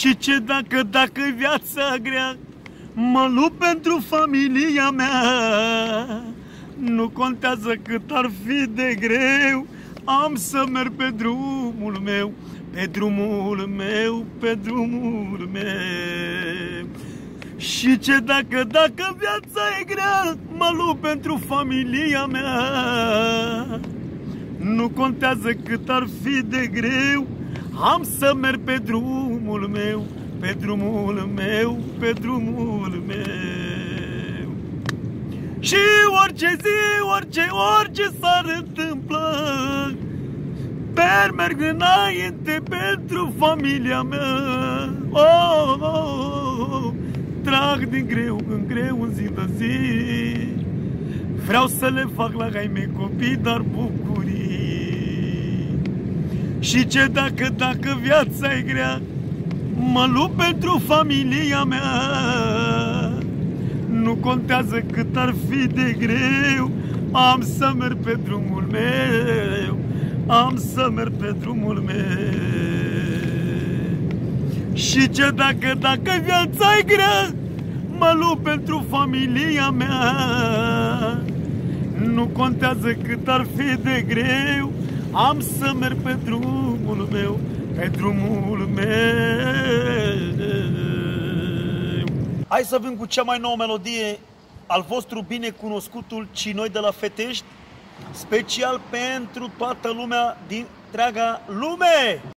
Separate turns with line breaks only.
Și ce dacă, dacă viața grea? Mă lupt pentru familia mea. Nu contează cât ar fi de greu Am să merg pe drumul meu Pe drumul meu, pe drumul meu. Și ce dacă, dacă viața e grea, mă lupt pentru familia mea. Nu contează cât ar fi de greu, am să merg pe drumul meu, pe drumul meu, pe drumul meu. Și orice zi, orice, orice s-ar întâmpla, per merg înainte pentru familia mea. Oh, oh, oh, oh. Trag din greu în greu în zi de zi Vreau să le fac la gai mei copii, dar bucurii Și ce dacă, dacă viața e grea Mă lupt pentru familia mea Nu contează cât ar fi de greu Am să merg pe drumul meu Am să merg pe drumul meu și ce dacă, dacă viața e grea, mă lupt pentru familia mea. Nu contează cât ar fi de greu, am să merg pe drumul meu, pe drumul meu. Hai să vin cu cea mai nouă melodie al vostru binecunoscutul Cinoi de la Fetești, special pentru toată lumea din întreaga lume!